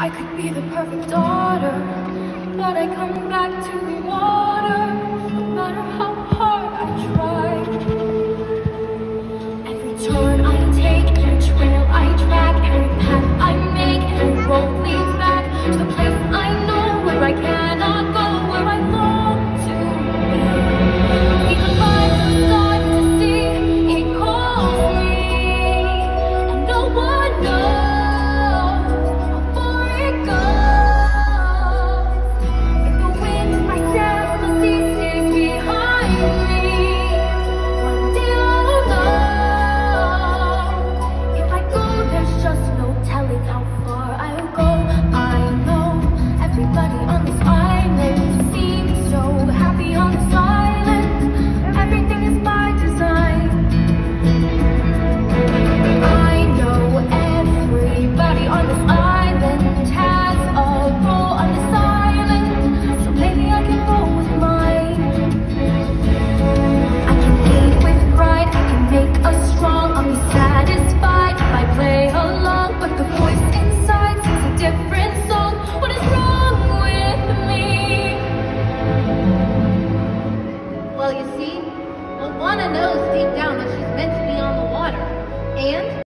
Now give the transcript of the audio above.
I could be the perfect daughter, but I come back to reward. see? Well, Lana knows deep down that she's